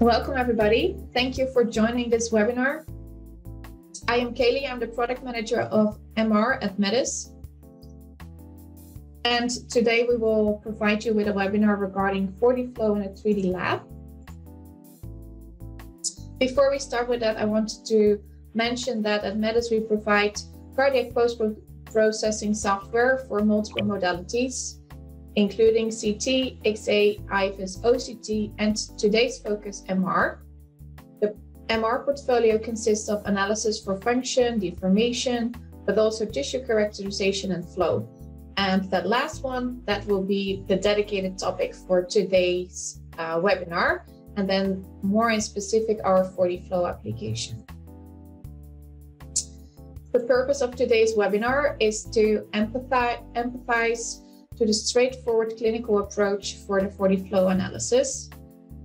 Welcome, everybody. Thank you for joining this webinar. I am Kaylee. I'm the product manager of MR at Medis. And today we will provide you with a webinar regarding 4D-Flow in a 3D lab. Before we start with that, I wanted to mention that at Medis we provide cardiac post-processing software for multiple modalities including CT, XA, IVUS, OCT, and today's focus MR. The MR portfolio consists of analysis for function, deformation, but also tissue characterization and flow. And that last one, that will be the dedicated topic for today's uh, webinar, and then more in specific, our 4D flow application. The purpose of today's webinar is to empathize, empathize to the straightforward clinical approach for the 4D flow analysis.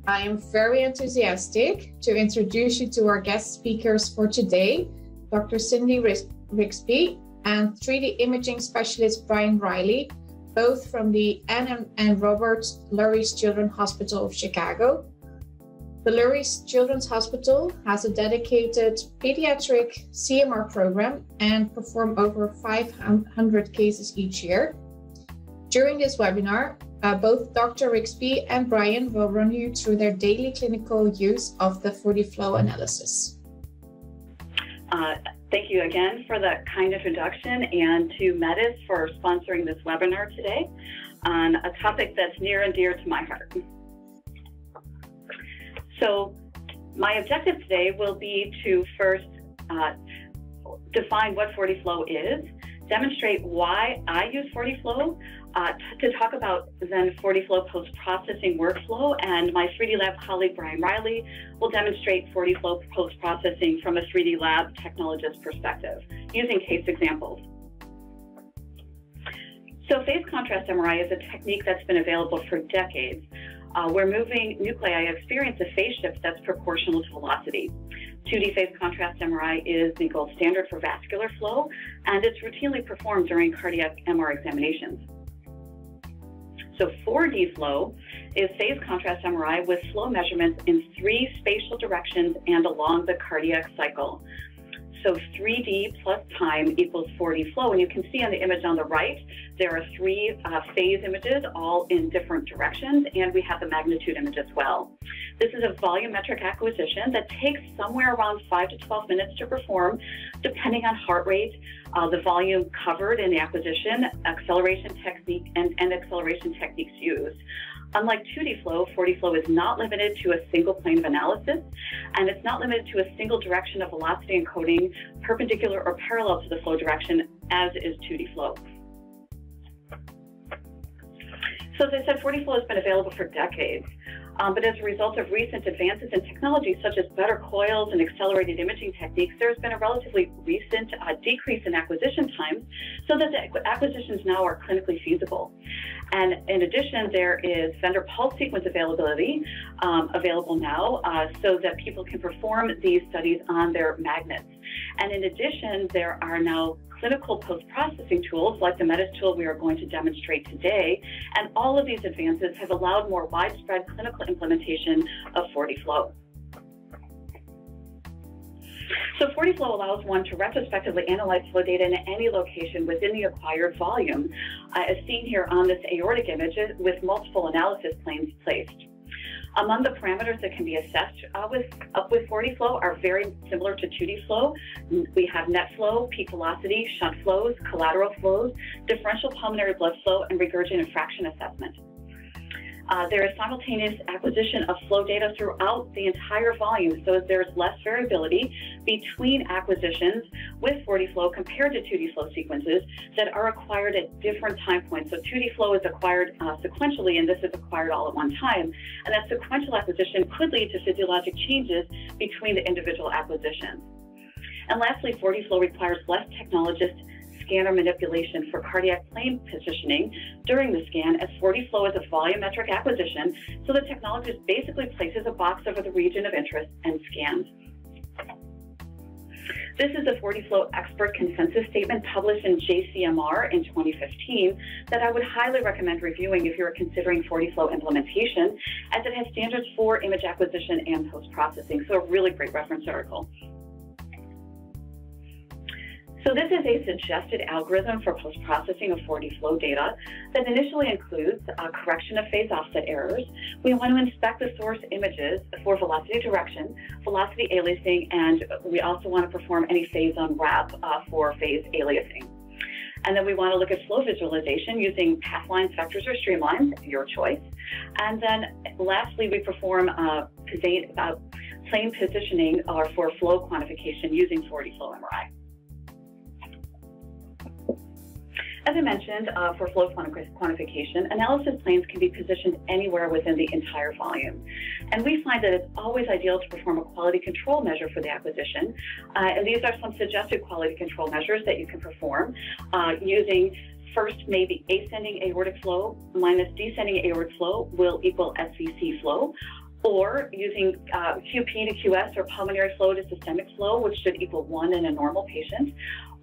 I am very enthusiastic to introduce you to our guest speakers for today, Dr. Cindy Rigsby and 3D imaging specialist Brian Reilly, both from the Ann and Robert Lurie's Children's Hospital of Chicago. The Lurie's Children's Hospital has a dedicated pediatric CMR program and perform over 500 cases each year. During this webinar, uh, both Dr. Rigsby and Brian will run you through their daily clinical use of the 4D flow analysis. Uh, thank you again for that kind introduction and to Medis for sponsoring this webinar today on a topic that's near and dear to my heart. So my objective today will be to first uh, define what 4D flow is, demonstrate why I use 4D flow, uh, to talk about then 4D Flow post-processing workflow, and my 3D Lab colleague Brian Reilly will demonstrate 4D Flow post-processing from a 3D Lab technologist perspective using case examples. So phase contrast MRI is a technique that's been available for decades. Uh, where moving nuclei experience a phase shift that's proportional to velocity. 2D phase contrast MRI is the gold standard for vascular flow, and it's routinely performed during cardiac MR examinations. So 4D flow is phase contrast MRI with flow measurements in three spatial directions and along the cardiac cycle. So 3D plus time equals 4D flow. And you can see on the image on the right, there are three uh, phase images all in different directions, and we have the magnitude image as well. This is a volumetric acquisition that takes somewhere around 5 to 12 minutes to perform, depending on heart rate, uh, the volume covered in the acquisition, acceleration technique, and, and acceleration techniques used. Unlike 2D flow, 4D flow is not limited to a single plane of analysis, and it's not limited to a single direction of velocity encoding perpendicular or parallel to the flow direction, as is 2D flow. So as I said, 4D flow has been available for decades. Um, but as a result of recent advances in technology, such as better coils and accelerated imaging techniques, there has been a relatively recent uh, decrease in acquisition times so that the acquisitions now are clinically feasible. And in addition, there is vendor pulse sequence availability um, available now uh, so that people can perform these studies on their magnets. And in addition, there are now clinical post-processing tools like the Medis tool we are going to demonstrate today. And all of these advances have allowed more widespread clinical implementation of 4D Flow. So 4D Flow allows one to retrospectively analyze flow data in any location within the acquired volume, uh, as seen here on this aortic image with multiple analysis planes placed. Among the parameters that can be assessed uh, with up with 4D flow are very similar to 2D flow. We have net flow, peak velocity, shunt flows, collateral flows, differential pulmonary blood flow, and regurgitant fraction assessment. Uh, there is simultaneous acquisition of flow data throughout the entire volume, so there's less variability between acquisitions with 4D flow compared to 2D flow sequences that are acquired at different time points. So 2D flow is acquired uh, sequentially, and this is acquired all at one time. And that sequential acquisition could lead to physiologic changes between the individual acquisitions. And lastly, 4D flow requires less technologist scanner manipulation for cardiac plane positioning during the scan as 4D flow is a volumetric acquisition, so the technologist basically places a box over the region of interest and scans. This is a 4D flow expert consensus statement published in JCMR in 2015 that I would highly recommend reviewing if you're considering 4D flow implementation, as it has standards for image acquisition and post processing. So, a really great reference article. So this is a suggested algorithm for post-processing of 4D flow data that initially includes a correction of phase offset errors. We want to inspect the source images for velocity direction, velocity aliasing, and we also want to perform any phase unwrap uh, for phase aliasing. And then we want to look at flow visualization using path lines, vectors, or streamlines, your choice. And then lastly, we perform uh, uh, plane positioning or for flow quantification using 4D flow MRI. As I mentioned, uh, for flow quantification, analysis planes can be positioned anywhere within the entire volume. And we find that it's always ideal to perform a quality control measure for the acquisition. Uh, and these are some suggested quality control measures that you can perform uh, using first maybe ascending aortic flow minus descending aortic flow will equal SVC flow or using uh, QP to QS or pulmonary flow to systemic flow, which should equal one in a normal patient,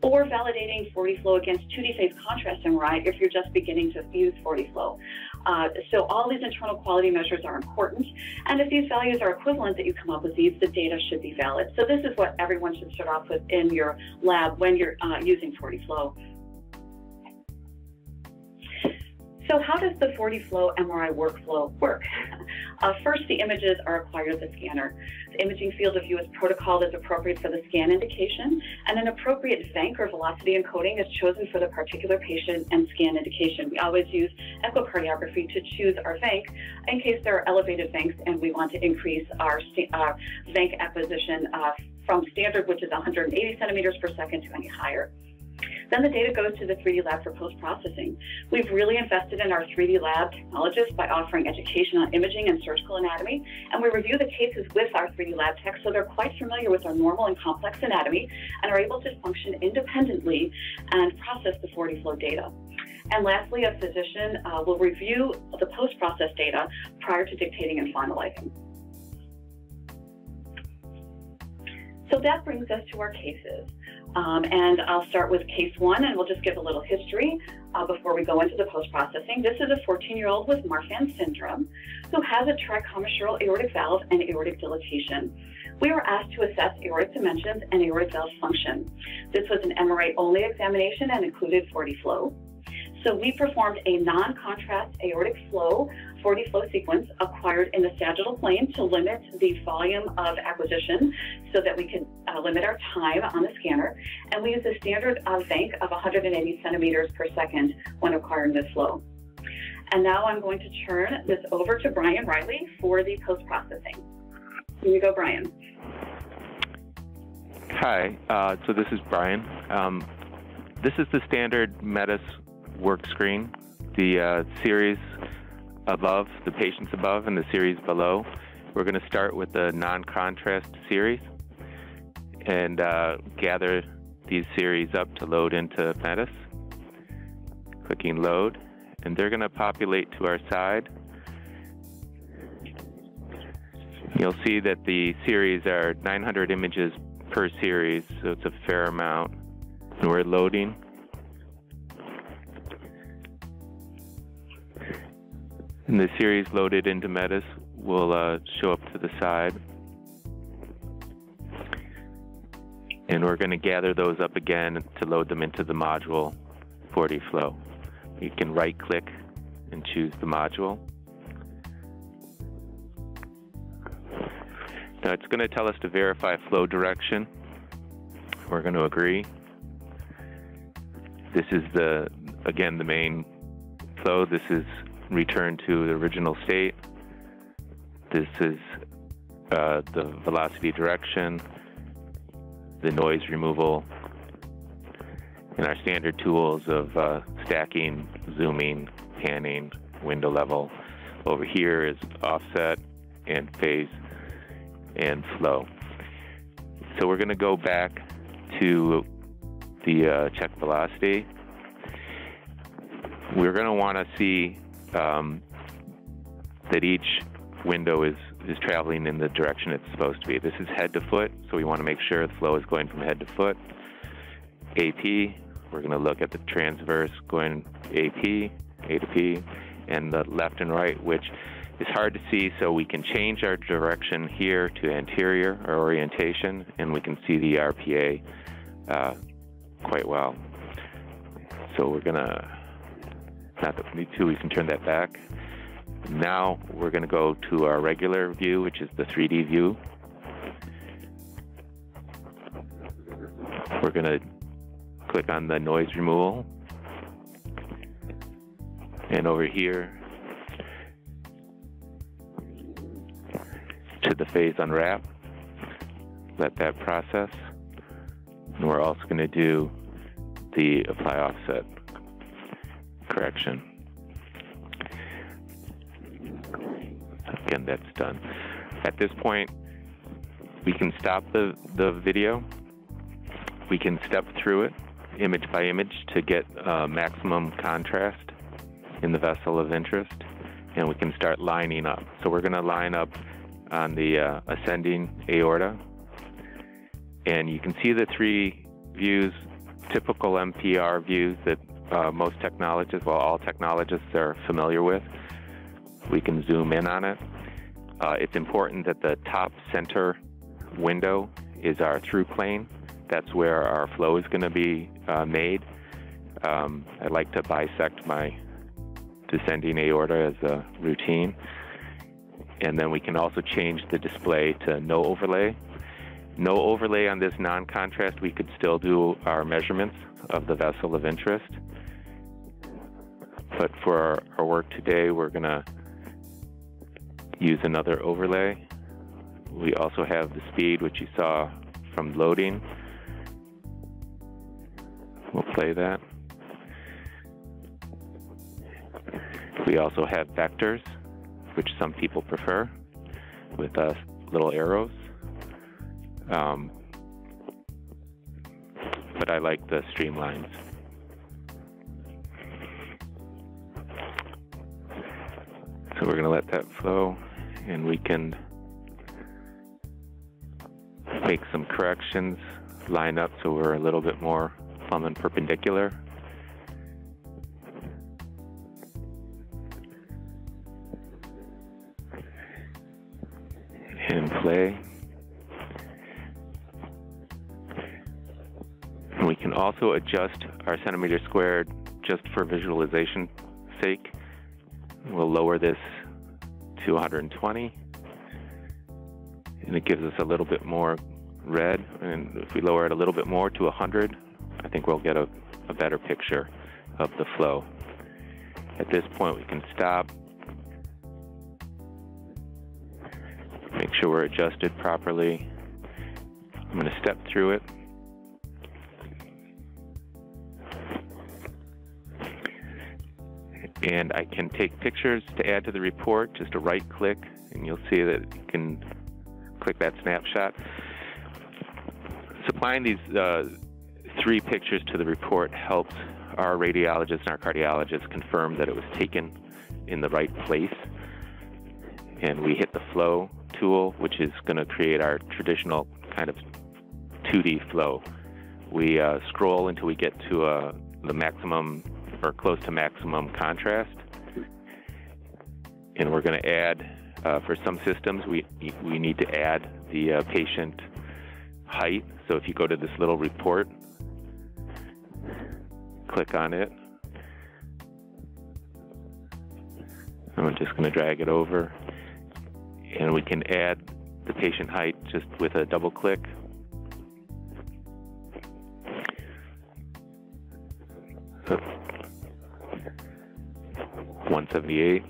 or validating 4D flow against 2D phase contrast MRI if you're just beginning to use 4D flow. Uh, so all these internal quality measures are important, and if these values are equivalent that you come up with these, the data should be valid. So this is what everyone should start off with in your lab when you're uh, using 4D flow. So how does the 4D flow MRI workflow work? Uh, first, the images are acquired at the scanner. The imaging field of view is protocoled as appropriate for the scan indication, and an appropriate VENC or velocity encoding is chosen for the particular patient and scan indication. We always use echocardiography to choose our VENC in case there are elevated VENCs and we want to increase our uh, acquisition uh, from standard, which is 180 centimeters per second, to any higher. Then the data goes to the 3D lab for post-processing. We've really invested in our 3D lab technologists by offering education on imaging and surgical anatomy, and we review the cases with our 3D lab techs so they're quite familiar with our normal and complex anatomy and are able to function independently and process the 4D flow data. And lastly, a physician uh, will review the post-process data prior to dictating and finalizing. So that brings us to our cases. Um, and I'll start with case one, and we'll just give a little history uh, before we go into the post-processing. This is a 14-year-old with Marfan syndrome who has a tricommissural aortic valve and aortic dilatation. We were asked to assess aortic dimensions and aortic valve function. This was an MRA-only examination and included 4D flow. So we performed a non-contrast aortic flow 4D flow sequence acquired in the sagittal plane to limit the volume of acquisition so that we can uh, limit our time on the scanner. And we use a standard uh, VENC of 180 centimeters per second when acquiring this flow. And now I'm going to turn this over to Brian Reilly for the post-processing. Here you go, Brian. Hi, uh, so this is Brian. Um, this is the standard Medis work screen. The uh, series above, the patients above, and the series below. We're going to start with the non-contrast series and uh, gather these series up to load into Medis. Clicking load, and they're going to populate to our side. You'll see that the series are 900 images per series, so it's a fair amount. And we're loading. And the series loaded into Medis will uh, show up to the side. And we're going to gather those up again to load them into the module 4D flow. You can right click and choose the module. Now it's going to tell us to verify flow direction. We're going to agree. This is the, again, the main flow. This is return to the original state. This is uh, the velocity direction, the noise removal, and our standard tools of uh, stacking, zooming, panning, window level. Over here is offset and phase and flow. So we're going to go back to the uh, check velocity. We're going to want to see um, that each window is is traveling in the direction it's supposed to be. This is head to foot, so we want to make sure the flow is going from head to foot. AP, we're going to look at the transverse going AP, A to P, and the left and right, which is hard to see, so we can change our direction here to anterior or orientation, and we can see the RPA uh, quite well. So we're going to, not that we need to, we can turn that back. Now we're going to go to our regular view, which is the 3D view. We're going to click on the noise removal. And over here to the phase unwrap. Let that process. And we're also going to do the apply offset correction. Again, that's done. At this point, we can stop the, the video. We can step through it image by image to get uh, maximum contrast in the vessel of interest, and we can start lining up. So we're going to line up on the uh, ascending aorta, and you can see the three views, typical MPR views that uh, most technologists, well, all technologists are familiar with. We can zoom in on it. Uh, it's important that the top center window is our through plane. That's where our flow is going to be uh, made. Um, I like to bisect my descending aorta as a routine. And then we can also change the display to no overlay. No overlay on this non-contrast, we could still do our measurements of the vessel of interest. But for our, our work today, we're gonna use another overlay. We also have the speed, which you saw from loading. We'll play that. We also have vectors, which some people prefer, with uh, little arrows. Um, but I like the streamlines. So we're going to let that flow and we can make some corrections, line up so we're a little bit more plumb and perpendicular. And play. And we can also adjust our centimeter squared just for visualization sake. We'll lower this to 120 and it gives us a little bit more red and if we lower it a little bit more to 100 I think we'll get a, a better picture of the flow. At this point we can stop, make sure we're adjusted properly. I'm going to step through it. And I can take pictures to add to the report, just a right click, and you'll see that you can click that snapshot. Supplying these uh, three pictures to the report helps our radiologists and our cardiologists confirm that it was taken in the right place. And we hit the flow tool, which is going to create our traditional kind of 2D flow. We uh, scroll until we get to uh, the maximum or close to maximum contrast. And we're going to add, uh, for some systems, we, we need to add the uh, patient height. So if you go to this little report, click on it. I'm just going to drag it over and we can add the patient height just with a double click. One seventy eight.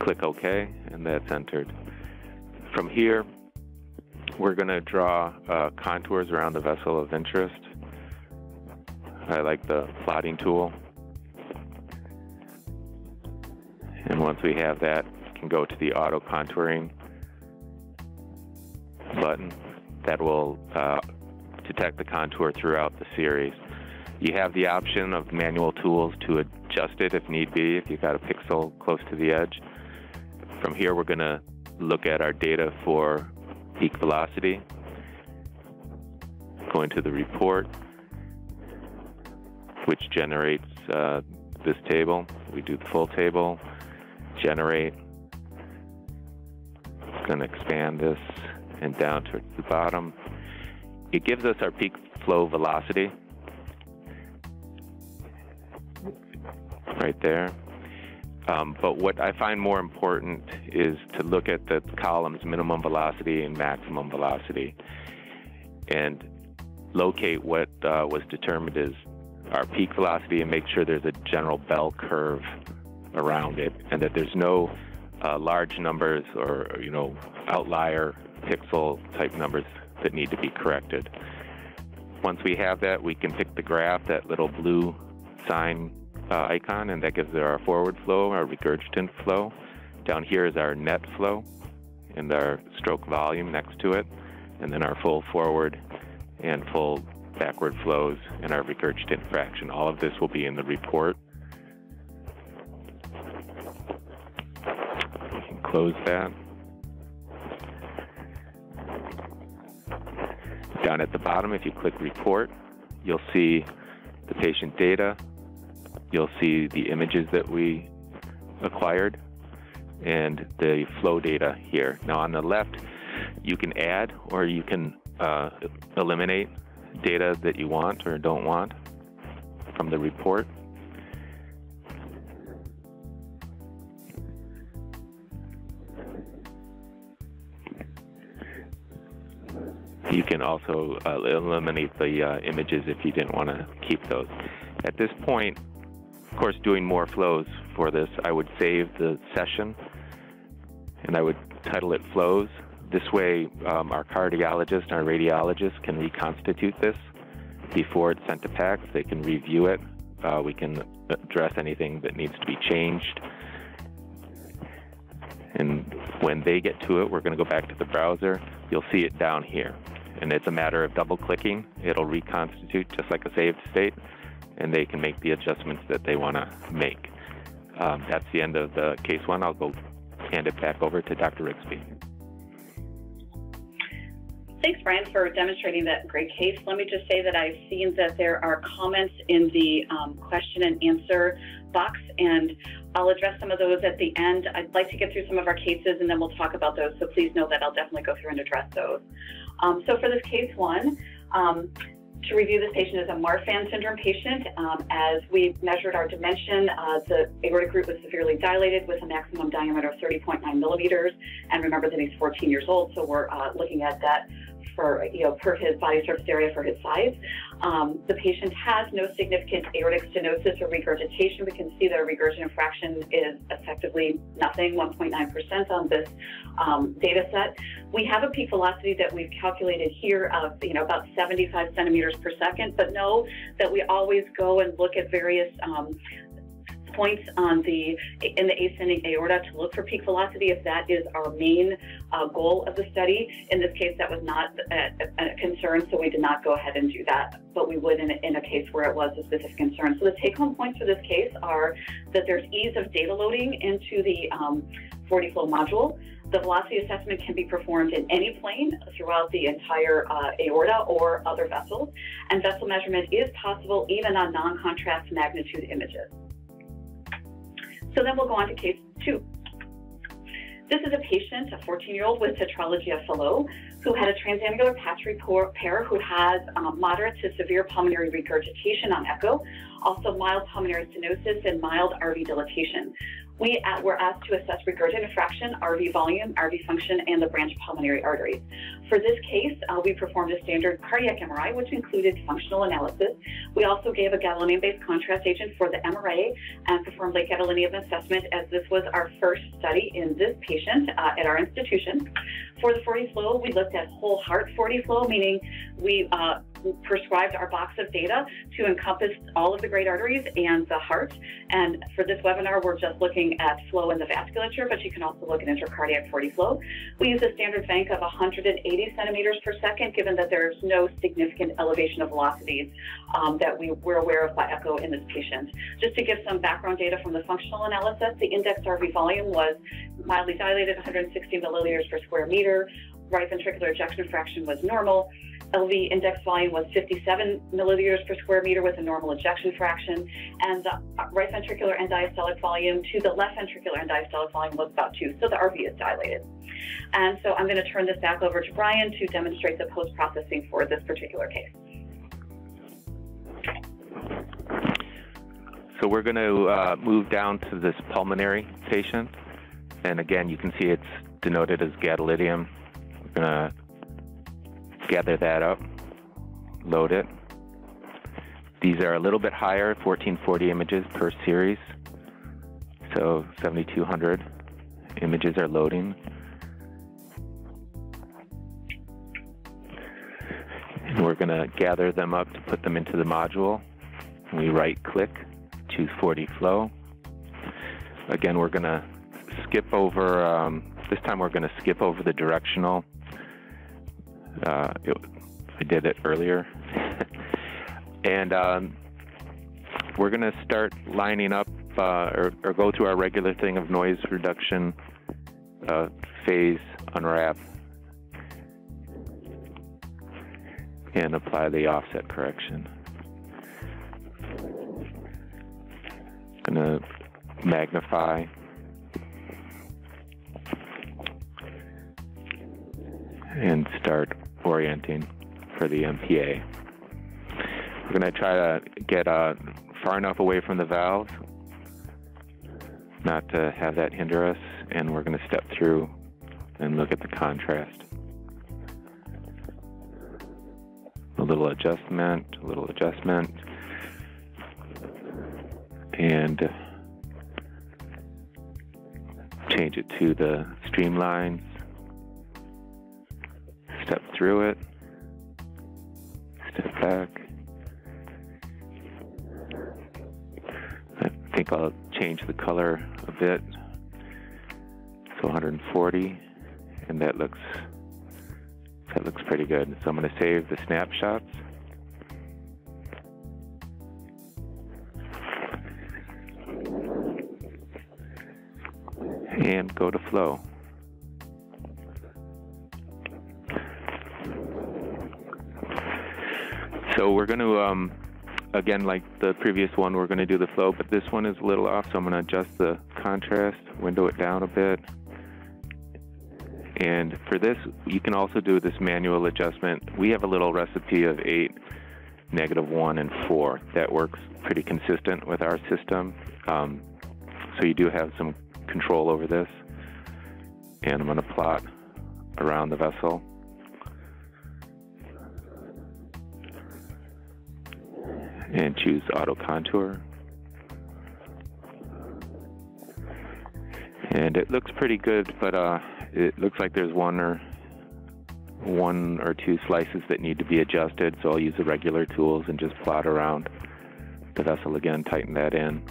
Click OK, and that's entered. From here, we're going to draw uh, contours around the vessel of interest. I like the plotting tool. And once we have that, we can go to the auto contouring button that will uh, detect the contour throughout the series. You have the option of manual tools to adjust it if need be, if you've got a pixel close to the edge. From here, we're going to look at our data for peak velocity. Going to the report, which generates uh, this table. We do the full table, generate. It's Going to expand this and down to the bottom. It gives us our peak flow velocity right there. Um, but what I find more important is to look at the columns minimum velocity and maximum velocity and locate what uh, was determined as our peak velocity and make sure there's a general bell curve around it and that there's no uh, large numbers or you know outlier pixel type numbers that need to be corrected. Once we have that, we can pick the graph, that little blue sign uh, icon, and that gives our forward flow, our regurgitant flow. Down here is our net flow and our stroke volume next to it, and then our full forward and full backward flows and our regurgitant fraction. All of this will be in the report. Can close that. Down at the bottom, if you click report, you'll see the patient data, you'll see the images that we acquired and the flow data here. Now on the left, you can add or you can uh, eliminate data that you want or don't want from the report. You can also uh, eliminate the uh, images if you didn't want to keep those. At this point, of course, doing more flows for this, I would save the session and I would title it flows. This way, um, our cardiologist and our radiologist can reconstitute this before it's sent to PACS. They can review it. Uh, we can address anything that needs to be changed. And when they get to it, we're going to go back to the browser. You'll see it down here. And it's a matter of double clicking. It'll reconstitute just like a saved state and they can make the adjustments that they want to make. Um, that's the end of the case one. I'll go hand it back over to Dr. Rigsby. Thanks, Brian, for demonstrating that great case. Let me just say that I've seen that there are comments in the um, question and answer box, and I'll address some of those at the end. I'd like to get through some of our cases, and then we'll talk about those. So please know that I'll definitely go through and address those. Um, so for this case one, um, to review this patient is a Marfan syndrome patient. Um, as we measured our dimension, uh, the aortic root was severely dilated with a maximum diameter of 30.9 millimeters. And remember that he's 14 years old, so we're uh, looking at that for, you know, per his body surface area for his size. Um, the patient has no significant aortic stenosis or regurgitation. We can see that a regurgitant fraction is effectively nothing, 1.9% on this um, data set. We have a peak velocity that we've calculated here of, you know, about 75 centimeters per second, but know that we always go and look at various um, points on the in the ascending aorta to look for peak velocity if that is our main uh, goal of the study. In this case, that was not a, a, concern, so we did not go ahead and do that, but we would in a, in a case where it was a specific concern. So the take-home points for this case are that there's ease of data loading into the um, 4D flow module. The velocity assessment can be performed in any plane throughout the entire uh, aorta or other vessels, and vessel measurement is possible even on non-contrast magnitude images. So then we'll go on to case two. This is a patient, a 14-year-old with tetralogy of Fallot, who had a transannular patch repair who has um, moderate to severe pulmonary regurgitation on echo, also mild pulmonary stenosis and mild RV dilatation. We were asked to assess regurgitant fraction, RV volume, RV function, and the branch pulmonary arteries. For this case, uh, we performed a standard cardiac MRI, which included functional analysis. We also gave a gadolinium-based contrast agent for the MRA and performed late gadolinium assessment as this was our first study in this patient uh, at our institution. For the 4D flow, we looked at whole heart 4D flow, meaning we uh, prescribed our box of data to encompass all of the great arteries and the heart. And for this webinar, we're just looking at flow in the vasculature, but you can also look at intracardiac 4D flow. We use a standard VENC of 180 centimeters per second, given that there's no significant elevation of velocities um, that we were aware of by echo in this patient. Just to give some background data from the functional analysis, the index RV volume was mildly dilated, 160 milliliters per square meter. Right ventricular ejection fraction was normal. LV index volume was 57 milliliters per square meter with a normal ejection fraction, and the right ventricular end diastolic volume to the left ventricular end diastolic volume was about two, so the RV is dilated. And so I'm going to turn this back over to Brian to demonstrate the post-processing for this particular case. So we're going to uh, move down to this pulmonary patient. And again, you can see it's denoted as gadolinium. We're going to gather that up, load it. These are a little bit higher, 1440 images per series. So 7200 images are loading. And we're going to gather them up to put them into the module. We right click, choose 4D flow. Again, we're going to skip over, um, this time we're going to skip over the directional uh, it, I did it earlier. and um, we're going to start lining up uh, or, or, go through our regular thing of noise reduction, uh, phase, unwrap, and apply the offset correction. Going to magnify. and start orienting for the MPA. We're going to try to get uh, far enough away from the valve not to have that hinder us, and we're going to step through and look at the contrast. A little adjustment, a little adjustment, and change it to the streamlines step through it, step back. I think I'll change the color a bit. So 140, and that looks that looks pretty good. So I'm going to save the snapshots. And go to flow. So we're going to, um, again, like the previous one, we're going to do the flow, but this one is a little off, so I'm going to adjust the contrast, window it down a bit. And for this, you can also do this manual adjustment. We have a little recipe of 8, negative 1, and 4 that works pretty consistent with our system. Um, so you do have some control over this. And I'm going to plot around the vessel. And choose auto contour. And it looks pretty good, but uh, it looks like there's one or one or two slices that need to be adjusted. So I'll use the regular tools and just plot around the vessel again, tighten that in.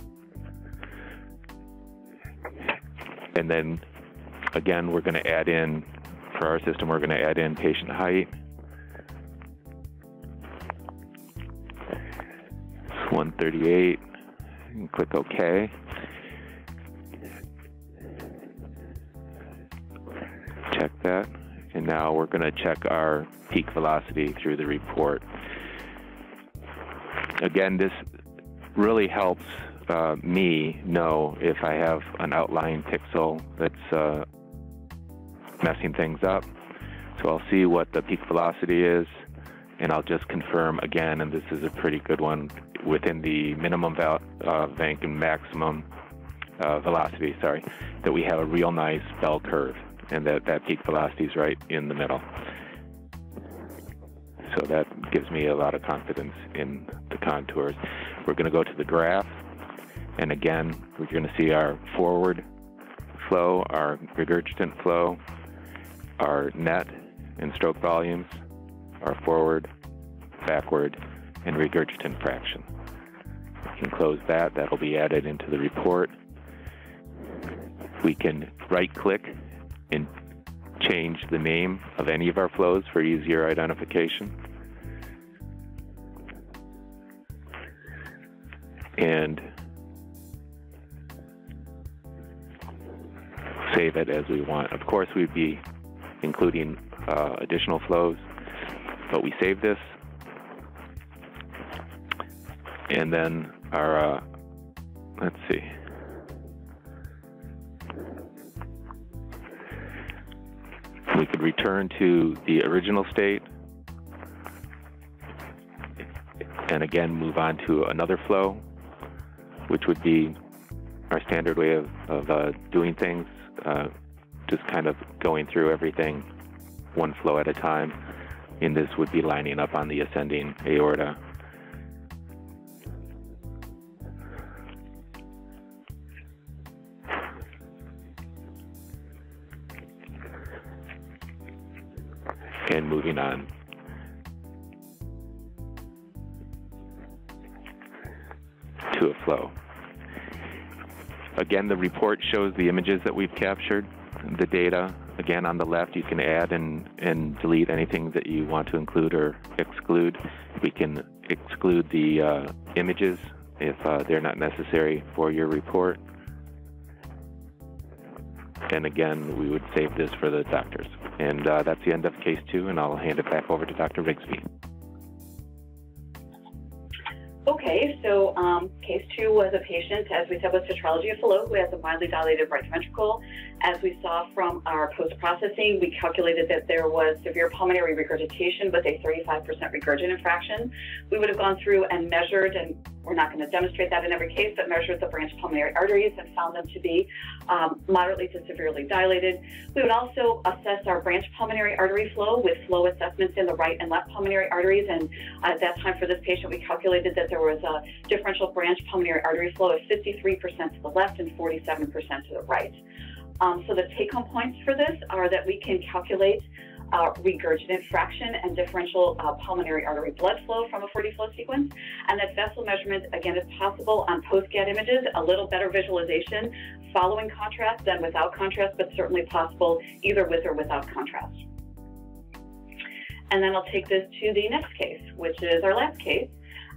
And then again, we're going to add in, for our system, we're going to add in patient height 138 and click OK. Check that. And now we're going to check our peak velocity through the report. Again, this really helps uh, me know if I have an outlying pixel that's uh, messing things up. So I'll see what the peak velocity is, and I'll just confirm again, and this is a pretty good one, within the minimum val- uh, VENC and maximum uh, velocity, sorry, that we have a real nice bell curve and that that peak velocity is right in the middle. So that gives me a lot of confidence in the contours. We're going to go to the graph, and again, we're going to see our forward flow, our regurgitant flow, our net and stroke volumes, our forward backward, and regurgitant fraction. We can close that, that'll be added into the report. We can right click and change the name of any of our flows for easier identification. And save it as we want. Of course, we'd be including uh, additional flows, but we save this. And then our, uh, let's see. We could return to the original state and again move on to another flow, which would be our standard way of, of uh, doing things, uh, just kind of going through everything one flow at a time. And this would be lining up on the ascending aorta. And moving on. To a flow. Again, the report shows the images that we've captured, the data. Again, on the left, you can add and, and delete anything that you want to include or exclude. We can exclude the uh, images if uh, they're not necessary for your report. And again, we would save this for the doctors. And uh, that's the end of case two, and I'll hand it back over to Dr. Rigsby. Okay, so um, case two was a patient, as we said, with tetralogy of Fallot, who has a mildly dilated right ventricle. As we saw from our post-processing, we calculated that there was severe pulmonary regurgitation with a 35% regurgitant fraction. We would have gone through and measured, and we're not going to demonstrate that in every case, but measured the branch pulmonary arteries and found them to be um, moderately to severely dilated. We would also assess our branch pulmonary artery flow with flow assessments in the right and left pulmonary arteries. And at that time for this patient, we calculated that there was a differential branch pulmonary artery flow of 53% to the left and 47% to the right. Um, so the take-home points for this are that we can calculate uh, regurgitant fraction and differential uh, pulmonary artery blood flow from a 4D flow sequence, and that vessel measurement, again, is possible on post-GAD images, a little better visualization following contrast than without contrast, but certainly possible either with or without contrast. And then I'll take this to the next case, which is our last case,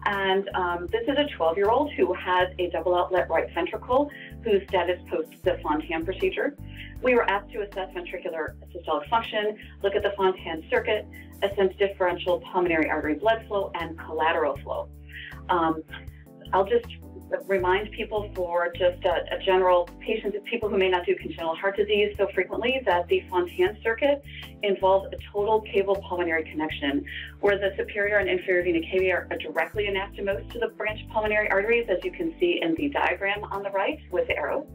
and um, this is a 12 year old who has a double outlet right ventricle whose status post the Fontan procedure. We were asked to assess ventricular systolic function, look at the Fontan circuit, assess differential pulmonary artery blood flow, and collateral flow. Um, I'll just remind people for just a, a, general patients, people who may not do congenital heart disease so frequently, that the Fontan circuit involves a total cable pulmonary connection, where the superior and inferior vena cava are directly anastomosed to the branch pulmonary arteries, as you can see in the diagram on the right with the arrow.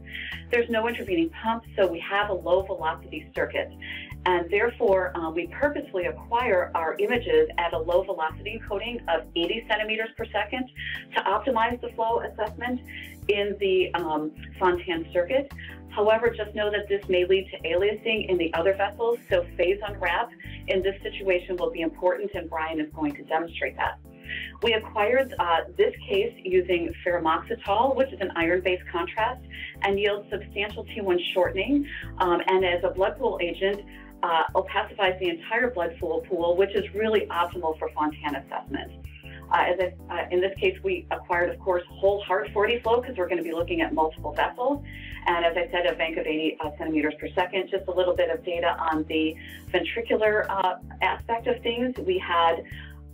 There's no intervening pump, so we have a low velocity circuit. And therefore, um, we purposely acquire our images at a low velocity encoding of 80 centimeters per second to optimize the flow assessment in the um, Fontan circuit. However, just know that this may lead to aliasing in the other vessels, so phase unwrap in this situation will be important, and Brian is going to demonstrate that. We acquired uh, this case using ferumoxytol, which is an iron-based contrast, and yields substantial T1 shortening. Um, and as a blood pool agent, uh, opacifies the entire blood flow pool, which is really optimal for Fontan assessment. Uh, as I, uh, in this case, we acquired, of course, whole heart 4D flow because we're going to be looking at multiple vessels. And as I said, a VENC of 80 uh, centimeters per second. Just a little bit of data on the ventricular uh, aspect of things. We had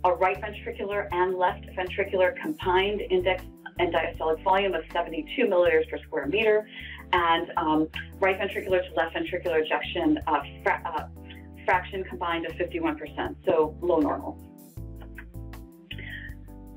a right ventricular and left ventricular combined index end diastolic volume of 72 milliliters per square meter and um, right ventricular to left ventricular ejection uh, fra uh, fraction combined of 51%, so low normal.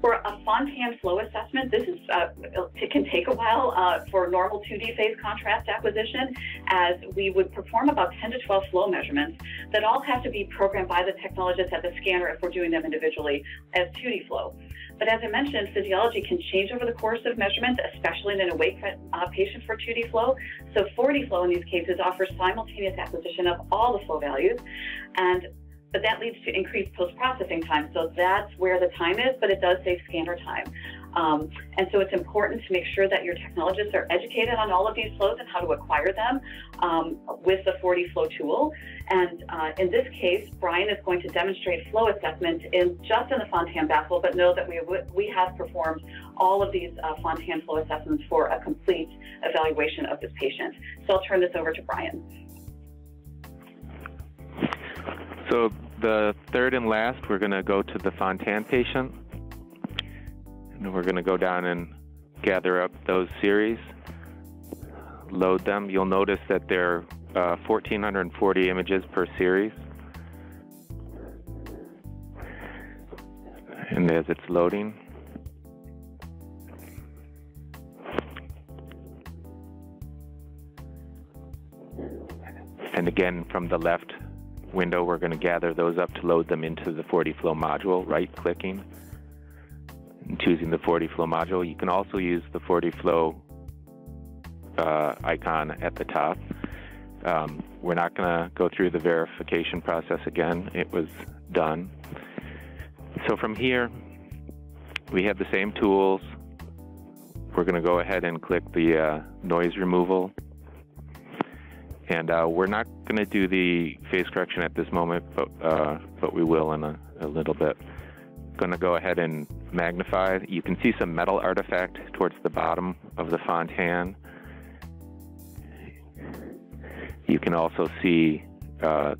For a Fontan flow assessment, this is uh, it can take a while uh, for normal 2D phase contrast acquisition, as we would perform about 10 to 12 flow measurements that all have to be programmed by the technologist at the scanner if we're doing them individually as 2D flow. But as I mentioned, physiology can change over the course of measurement, especially in an awake uh, patient for 2D flow. So 4D flow in these cases offers simultaneous acquisition of all the flow values. And but that leads to increased post-processing time. So that's where the time is, but it does save scanner time. Um, and so it's important to make sure that your technologists are educated on all of these flows and how to acquire them um, with the 4D-Flow tool. And uh, in this case, Brian is going to demonstrate flow assessment in just in the Fontan baffle, but know that we, we have performed all of these uh, Fontan flow assessments for a complete evaluation of this patient. So I'll turn this over to Brian. So the third and last, we're going to go to the Fontan patient. And we're going to go down and gather up those series, load them. You'll notice that there are uh, 1,440 images per series. And as it's loading, and again from the left window, we're going to gather those up to load them into the 4D-Flow module, right clicking and choosing the 4D-Flow module. You can also use the 4D-Flow uh, icon at the top. Um, we're not going to go through the verification process again. It was done. So from here, we have the same tools. We're going to go ahead and click the uh, noise removal and uh, we're not going to do the phase correction at this moment, but uh, but we will in a, a little bit. Going to go ahead and magnify. You can see some metal artifact towards the bottom of the Fontan. You can also see, uh,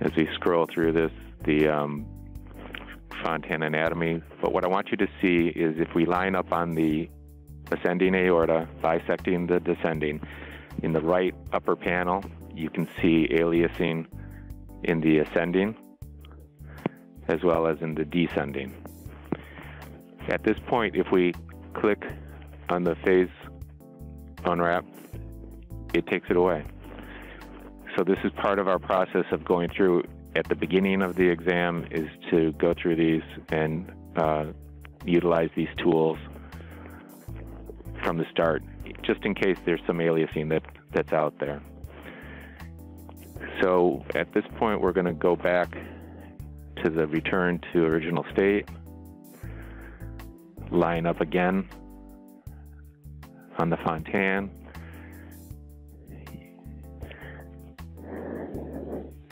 as we scroll through this, the um, Fontan anatomy. But what I want you to see is if we line up on the ascending aorta, bisecting the descending, in the right upper panel, you can see aliasing in the ascending as well as in the descending. At this point, if we click on the phase unwrap, it takes it away. So this is part of our process of going through at the beginning of the exam is to go through these and uh, utilize these tools from the start just in case there's some aliasing that, that's out there. So at this point, we're going to go back to the return to original state, line up again on the Fontan.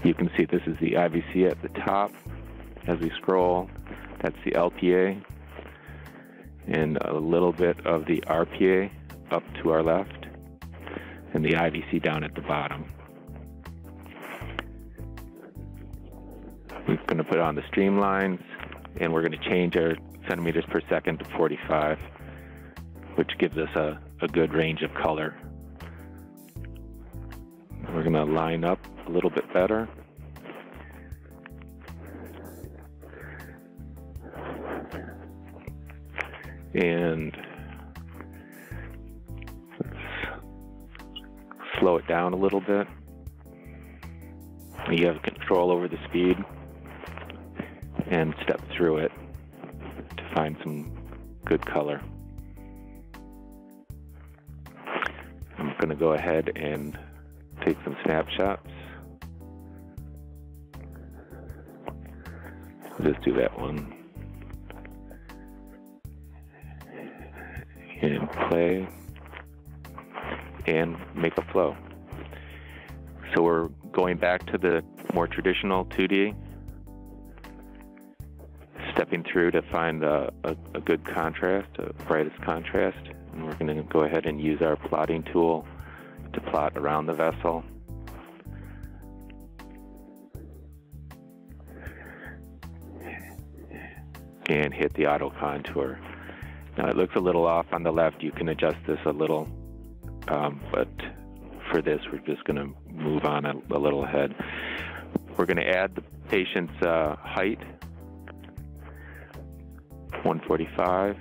You can see this is the IVC at the top. As we scroll, that's the LPA and a little bit of the RPA up to our left and the IVC down at the bottom. We're going to put on the streamlines and we're going to change our centimeters per second to 45, which gives us a, a good range of color. We're going to line up a little bit better. And slow it down a little bit. You have control over the speed and step through it to find some good color. I'm going to go ahead and take some snapshots. Just do that one. And play and make a flow. So we're going back to the more traditional 2D, stepping through to find a, a, a good contrast, a brightest contrast, and we're going to go ahead and use our plotting tool to plot around the vessel. And hit the auto contour. Now it looks a little off on the left. You can adjust this a little um, but for this, we're just going to move on a, a, little ahead. We're going to add the patient's uh, height, 145.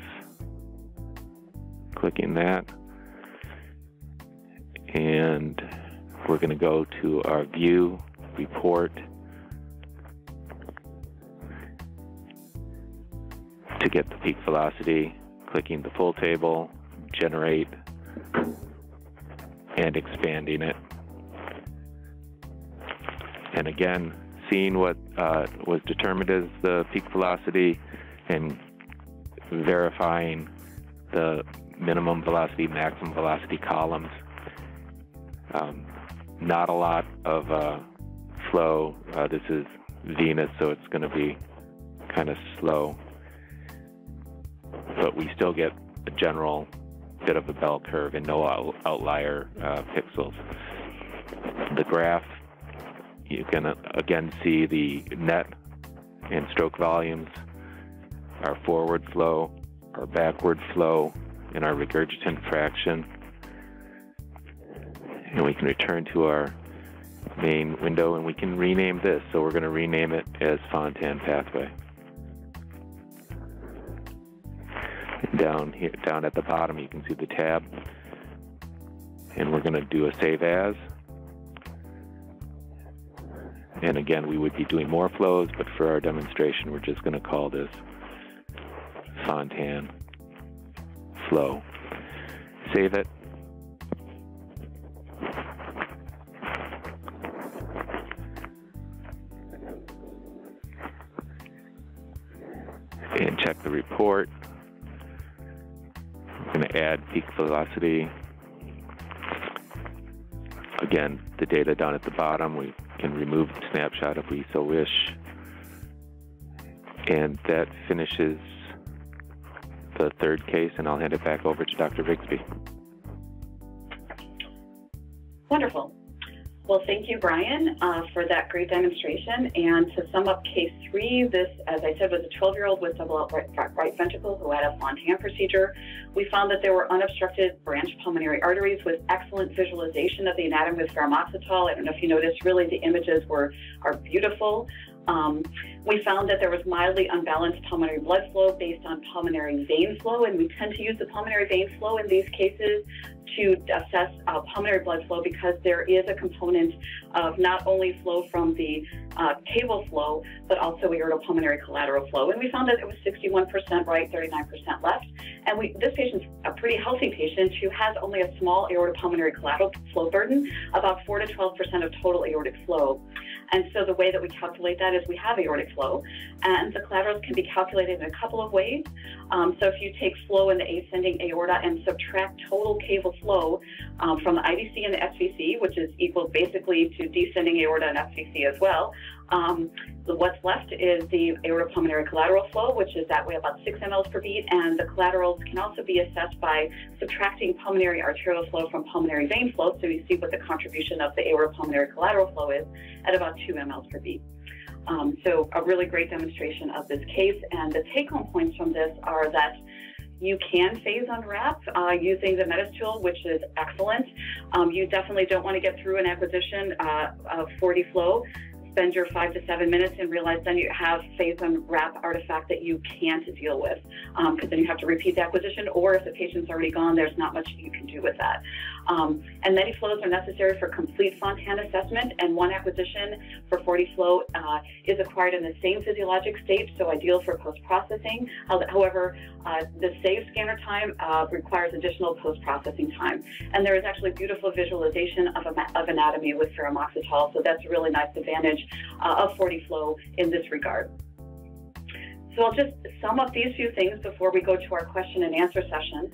Clicking that. And we're going to go to our view, report, to get the peak velocity, clicking the full table, generate, and expanding it. And again, seeing what uh, was determined as the peak velocity and verifying the minimum velocity, maximum velocity columns. Um, not a lot of uh, flow. Uh, this is venous, so it's going to be kind of slow. But we still get a general bit of a bell curve and no out- outlier uh, pixels. The graph, you can uh, again see the net and stroke volumes, our forward flow, our backward flow, and our regurgitant fraction. And we can return to our main window and we can rename this. So we're going to rename it as Fontan Pathway. Down here, down at the bottom, you can see the tab. And we're going to do a save as. And again, we would be doing more flows, but for our demonstration, we're just going to call this Fontan flow. Save it. And check the report. Going to add peak velocity. Again, the data down at the bottom, we can remove the snapshot if we so wish. And that finishes the third case, and I'll hand it back over to Dr. Rigsby. Wonderful. Well, thank you, Brian, uh, for that great demonstration. And to sum up case three, this, as I said, was a 12 year old with double out right, ventricle who had a Fontan procedure. We found that there were unobstructed branch pulmonary arteries with excellent visualization of the anatomy with ferumoxytol. I don't know if you noticed, really, the images were are beautiful. Um, we found that there was mildly unbalanced pulmonary blood flow based on pulmonary vein flow, and we tend to use the pulmonary vein flow in these cases to assess uh, pulmonary blood flow because there is a component of not only flow from the uh, caval flow, but also pulmonary collateral flow. And we found that it was 61% right, 39% left. And we, this patient's a pretty healthy patient who has only a small pulmonary collateral flow burden, about 4 to 12% of total aortic flow. And so the way that we calculate that is we have aortic flow, and the collaterals can be calculated in a couple of ways. Um, so if you take flow in the ascending aorta and subtract total caval flow um, from the IVC and the SVC, which is equal basically to descending aorta and SVC as well, um, what's left is the aortopulmonary collateral flow, which is that way about 6 mLs per beat, and the collaterals can also be assessed by subtracting pulmonary arterial flow from pulmonary vein flow, so you see what the contribution of the aortopulmonary collateral flow is at about 2 mLs per beat. Um, so a really great demonstration of this case, and the take-home points from this are that you can phase unwrap uh, using the Medis tool, which is excellent. Um, you definitely don't want to get through an acquisition uh, of 4D flow spend your five to seven minutes and realize then you have phase unwrap artifact that you can't deal with because um, then you have to repeat the acquisition or if the patient's already gone, there's not much you can do with that. Um, and many flows are necessary for complete Fontan assessment and one acquisition for 4D flow uh, is acquired in the same physiologic state, so ideal for post-processing. However, uh, the save scanner time uh, requires additional post-processing time. And there is actually beautiful visualization of, of anatomy with ferumoxytol, so that's a really nice advantage uh, of 4D flow in this regard. So I'll just sum up these few things before we go to our question and answer session.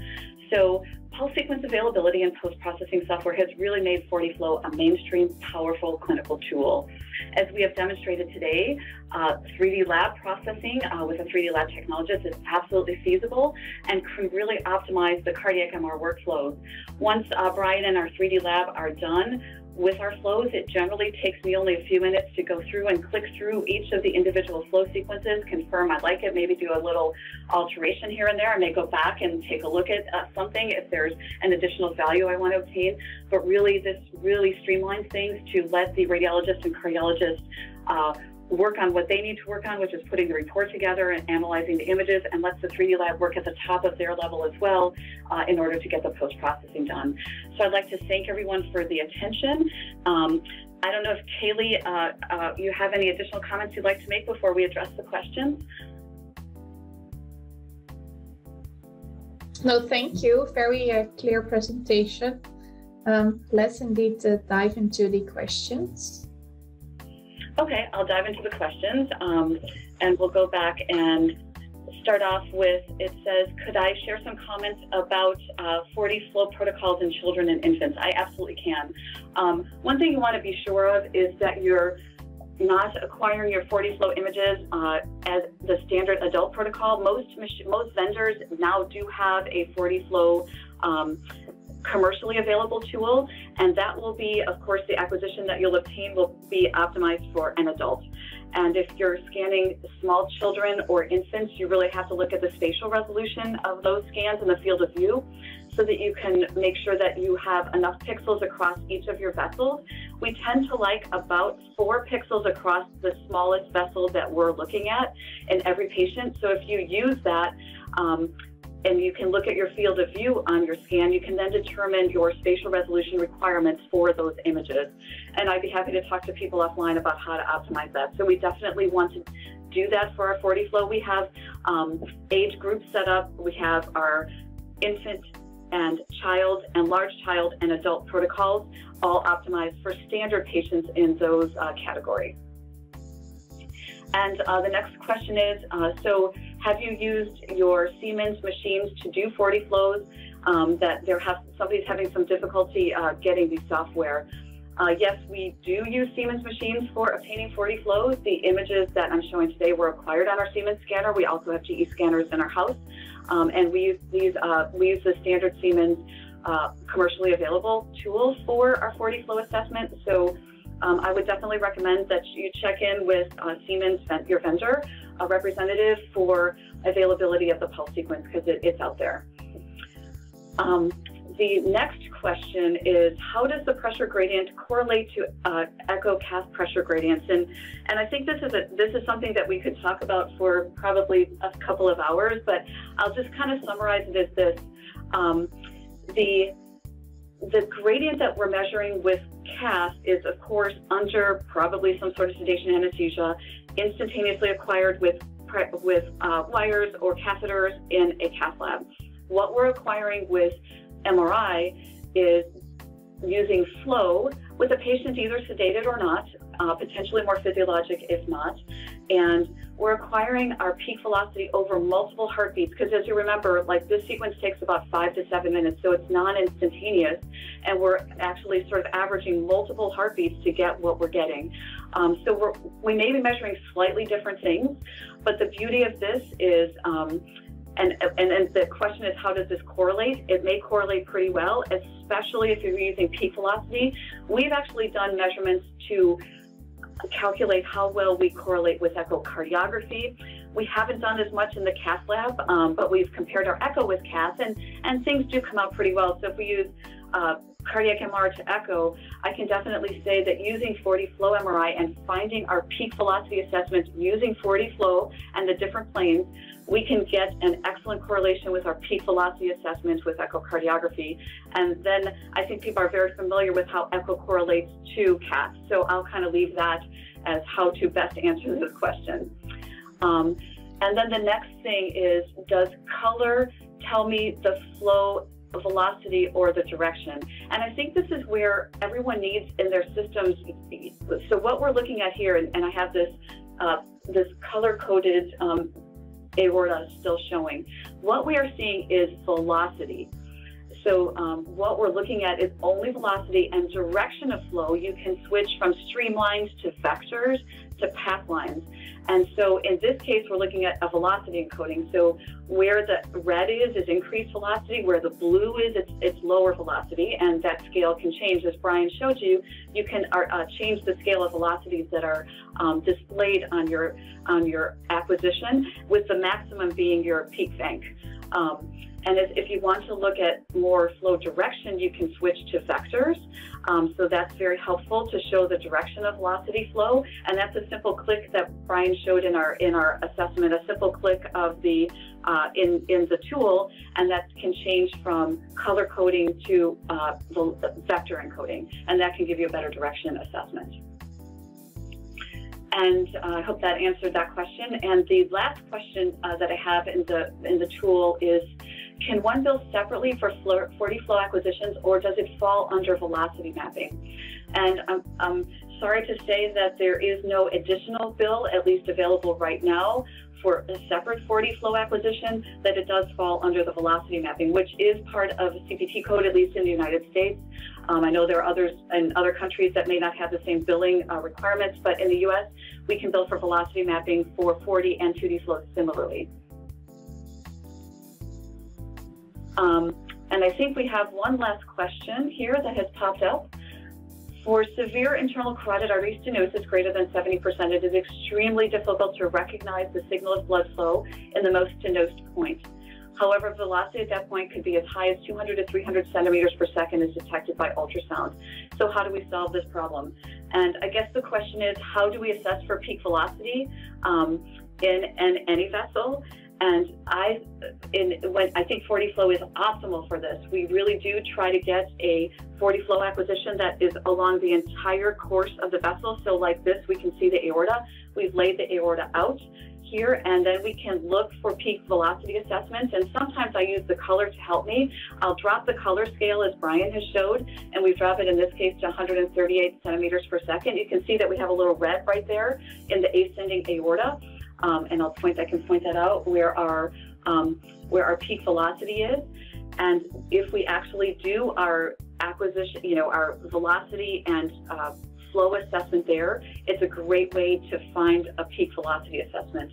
So pulse sequence availability and post-processing software has really made 4D Flow a mainstream, powerful clinical tool. As we have demonstrated today, uh, 3D lab processing uh, with a 3D lab technologist is absolutely feasible and can really optimize the cardiac MR workflows. Once uh, Brian and our 3D lab are done, with our flows, it generally takes me only a few minutes to go through and click through each of the individual flow sequences, confirm I like it, maybe do a little alteration here and there. I may go back and take a look at uh, something if there's an additional value I want to obtain. But really, this really streamlines things to let the radiologist and cardiologist uh, work on what they need to work on, which is putting the report together and analyzing the images, and lets the 3D lab work at the top of their level as well uh, in order to get the post processing done. So I'd like to thank everyone for the attention. Um, I don't know if Kaylee, uh, uh, you have any additional comments you'd like to make before we address the questions? No, thank you. Very uh, clear presentation. Um, let's indeed uh, dive into the questions. Okay, I'll dive into the questions um, and we'll go back and start off with it says, Could I share some comments about uh, 4D flow protocols in children and infants? I absolutely can. Um, one thing you want to be sure of is that you're not acquiring your 4D flow images uh, as the standard adult protocol. Most most vendors now do have a 4D flow um, commercially available tool, and that will be, of course, the acquisition that you'll obtain will be optimized for an adult. And if you're scanning small children or infants, you really have to look at the spatial resolution of those scans in the field of view so that you can make sure that you have enough pixels across each of your vessels. We tend to like about four pixels across the smallest vessel that we're looking at in every patient. So if you use that, um, and you can look at your field of view on your scan, you can then determine your spatial resolution requirements for those images. And I'd be happy to talk to people offline about how to optimize that. So we definitely want to do that for our 4D flow. We have um, age groups set up. We have our infant and child and large child and adult protocols all optimized for standard patients in those uh, categories. And uh, the next question is, uh, so have you used your Siemens machines to do 4D flows? Um, that there have somebody's having some difficulty uh, getting the software. Uh, yes, we do use Siemens machines for obtaining 4D flows. The images that I'm showing today were acquired on our Siemens scanner. We also have GE scanners in our house, um, and we use these. Uh, we use the standard Siemens uh, commercially available tool for our 4D flow assessment. So um, I would definitely recommend that you check in with uh, Siemens, your vendor, a representative for availability of the pulse sequence because it, it's out there. Um, the next question is how does the pressure gradient correlate to uh, echo cath pressure gradients? And and I think this is a this is something that we could talk about for probably a couple of hours but I'll just kind of summarize it as this. Um, the the gradient that we're measuring with cath is, of course, under probably some sort of sedation anesthesia, instantaneously acquired with with uh, wires or catheters in a cath lab. What we're acquiring with MRI is using flow with a patient either sedated or not, uh, potentially more physiologic if not, and we're acquiring our peak velocity over multiple heartbeats because as you remember, like this sequence takes about five to seven minutes, so it's non-instantaneous, and we're actually sort of averaging multiple heartbeats to get what we're getting. Um, so we're, we may be measuring slightly different things, but the beauty of this is, um, and, and, and the question is, how does this correlate? It may correlate pretty well, especially if you're using peak velocity. We've actually done measurements to calculate how well we correlate with echocardiography. We haven't done as much in the cath lab, um, but we've compared our echo with cath, and, and things do come out pretty well. So if we use uh, cardiac MR to echo, I can definitely say that using 4D flow MRI and finding our peak velocity assessments using 4D flow and the different planes, we can get an excellent correlation with our peak velocity assessment with echocardiography. And then I think people are very familiar with how echo correlates to cath. So I'll kind of leave that as how to best answer this question. Um, and then the next thing is, does color tell me the flow velocity or the direction. And I think this is where everyone needs in their systems. So what we're looking at here, and, and I have this uh, this color coded um, aorta is still showing. What we are seeing is velocity. So um, what we're looking at is only velocity and direction of flow. You can switch from streamlines to vectors to path lines. And so in this case, we're looking at a velocity encoding. So where the red is, is increased velocity. Where the blue is, it's, it's lower velocity. And that scale can change. As Brian showed you, you can uh, uh change the scale of velocities that are um, displayed on your, on your acquisition, with the maximum being your peak bank. Um, and if, if, you want to look at more flow direction, you can switch to vectors. Um, so that's very helpful to show the direction of velocity flow. And that's a simple click that Brian showed in our in our assessment, a simple click of the uh, in, in the tool, and that can change from color coding to uh, vector encoding. And that can give you a better direction assessment. And uh, I hope that answered that question. And the last question uh, that I have in the in the tool is, can one bill separately for 4D flow acquisitions, or does it fall under velocity mapping? And I'm, I'm sorry to say that there is no additional bill, at least available right now, for a separate 4D flow acquisition, that it does fall under the velocity mapping, which is part of CPT code, at least in the United States. Um, I know there are others in other countries that may not have the same billing uh, requirements, but in the US, we can bill for velocity mapping for 4D and 2D flows similarly. Um, and I think we have one last question here that has popped up. For severe internal carotid artery stenosis greater than 70%, it is extremely difficult to recognize the signal of blood flow in the most stenosed point. However, velocity at that point could be as high as 200 to 300 centimeters per second as detected by ultrasound. So how do we solve this problem? And I guess the question is, how do we assess for peak velocity um, in, in any vessel? And I, in when I think 4D flow is optimal for this. We really do try to get a 4D flow acquisition that is along the entire course of the vessel. So like this, we can see the aorta. We've laid the aorta out here, and then we can look for peak velocity assessments. And sometimes I use the color to help me. I'll drop the color scale as Brian has showed, and we drop it in this case to 138 centimeters per second. You can see that we have a little red right there in the ascending aorta um, and I'll point, I can point that out where our, um, where our peak velocity is. And if we actually do our acquisition, you know, our velocity and uh, flow assessment there, it's a great way to find a peak velocity assessment.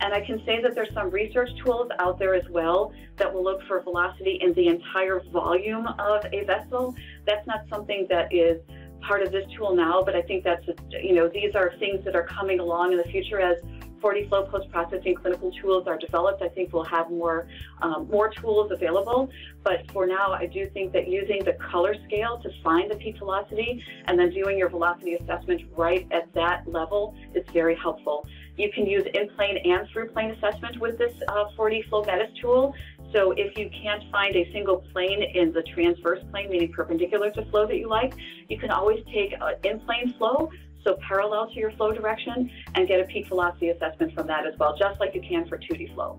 And I can say that there's some research tools out there as well that will look for velocity in the entire volume of a vessel. That's not something that is part of this tool now, but I think that's, you know, these are things that are coming along in the future as 4D flow post-processing clinical tools are developed, I think we'll have more, um, more tools available. But for now, I do think that using the color scale to find the peak velocity and then doing your velocity assessment right at that level is very helpful. You can use in-plane and through-plane assessment with this uh, 4D flow Medis tool. So if you can't find a single plane in the transverse plane, meaning perpendicular to flow that you like, you can always take an in-plane flow, so parallel to your flow direction, and get a peak velocity assessment from that as well, just like you can for 2D flow.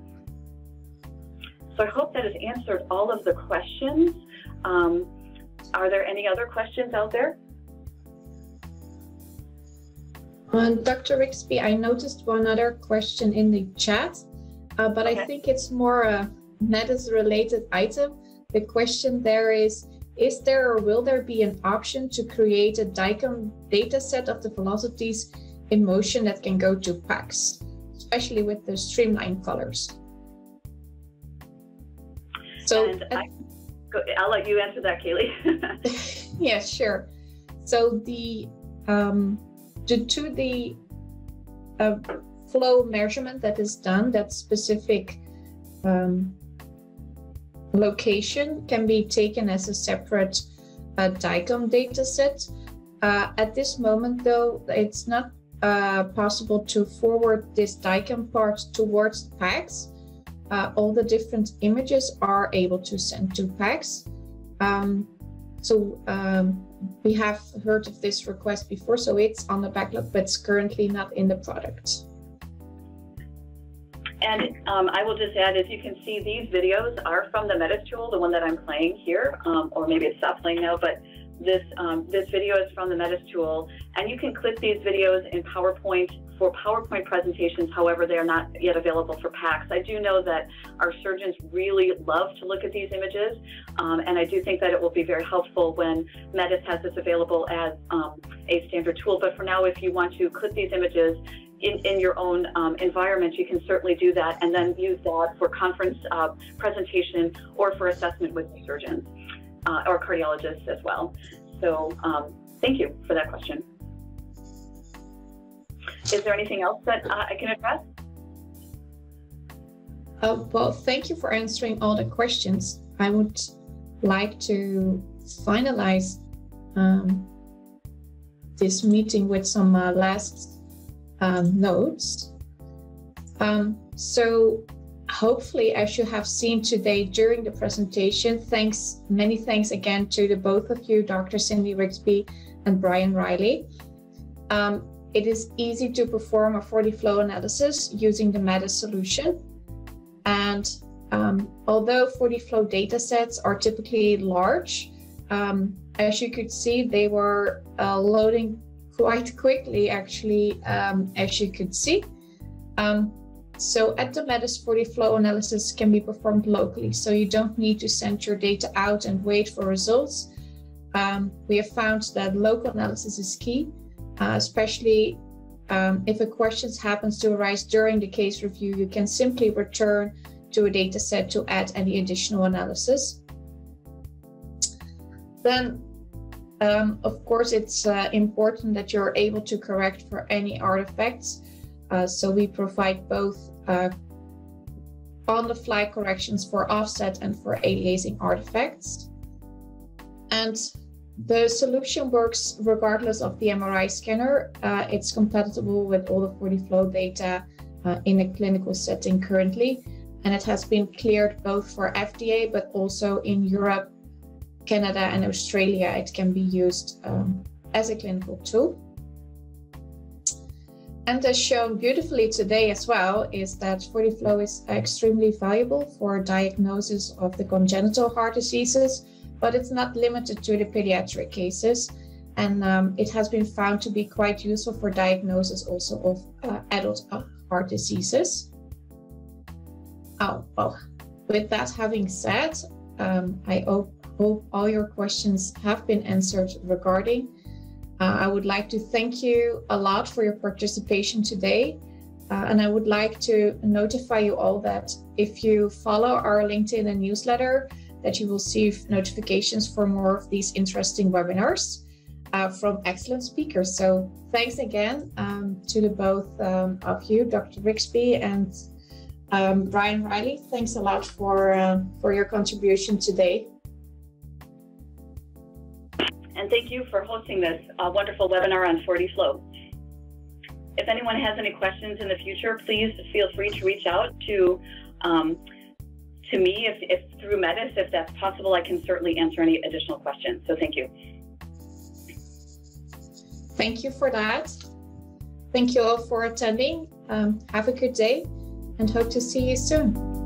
So I hope that has answered all of the questions. Um, are there any other questions out there? Um, Dr. Rigsby, I noticed one other question in the chat, uh, but okay. I think it's more a Medis related item. The question there is, is there or will there be an option to create a DICOM dataset of the velocities in motion that can go to PACS, especially with the streamline colors? So I, will let you answer that, Kaylee. yeah, sure. So the um, the uh, flow measurement that is done, that specific um, location can be taken as a separate uh, DICOM dataset. Uh, at this moment, though, it's not uh, possible to forward this DICOM part towards PACS. Uh, all the different images are able to send to PACS. Um, so um, we have heard of this request before, so it's on the backlog, but it's currently not in the product. And um, I will just add, as you can see, these videos are from the Medis tool, the one that I'm playing here, um, or maybe it's stopped playing now, but this, um, this video is from the Medis tool. And you can clip these videos in PowerPoint for PowerPoint presentations, however, they are not yet available for PACS. I do know that our surgeons really love to look at these images, um, and I do think that it will be very helpful when Medis has this available as um, a standard tool. But for now, if you want to clip these images, in, in your own um, environment, you can certainly do that and then use that for conference uh, presentation or for assessment with surgeons uh, or cardiologists as well. So um, thank you for that question. Is there anything else that uh, I can address? Uh, well, thank you for answering all the questions. I would like to finalize um, this meeting with some uh, last um, notes. Um, so hopefully, as you have seen today during the presentation, thanks, many thanks again to the both of you, Dr. Cindy Rigsby and Brian Reilly. Um, it is easy to perform a 4D flow analysis using the Medis solution. And um, although 4D flow datasets are typically large, um, as you could see, they were uh, loading quite quickly, actually, um, as you could see. Um, so at the Medis 4D flow analysis can be performed locally, so you don't need to send your data out and wait for results. Um, we have found that local analysis is key, uh, especially um, if a question happens to arise during the case review, you can simply return to a data set to add any additional analysis. Then, um, of course, it's uh, important that you're able to correct for any artifacts. Uh, so we provide both uh, on-the-fly corrections for offset and for aliasing artifacts. And the solution works regardless of the MRI scanner. Uh, it's compatible with all the 4D flow data uh, in a clinical setting currently and it has been cleared both for FDA but also in Europe, Canada, and Australia. It can be used um, as a clinical tool. And as shown beautifully today as well, is that 4D Flow is extremely valuable for diagnosis of the congenital heart diseases, but it's not limited to the pediatric cases. And um, it has been found to be quite useful for diagnosis also of uh, adult heart diseases. Oh, well, with that having said, um, I hope, hope all your questions have been answered regarding. Uh, I would like to thank you a lot for your participation today. Uh, and I would like to notify you all that if you follow our LinkedIn and newsletter, that you will receive notifications for more of these interesting webinars uh, from excellent speakers. So thanks again um, to the both um, of you, Dr. Rigsby and um, Brian Reilly, thanks a lot for, uh, for your contribution today. And thank you for hosting this uh, wonderful webinar on 4D Flow. If anyone has any questions in the future, please feel free to reach out to um, to me if, if through Medis, if that's possible, I can certainly answer any additional questions. So thank you. Thank you for that. Thank you all for attending. Um, have a good day and hope to see you soon.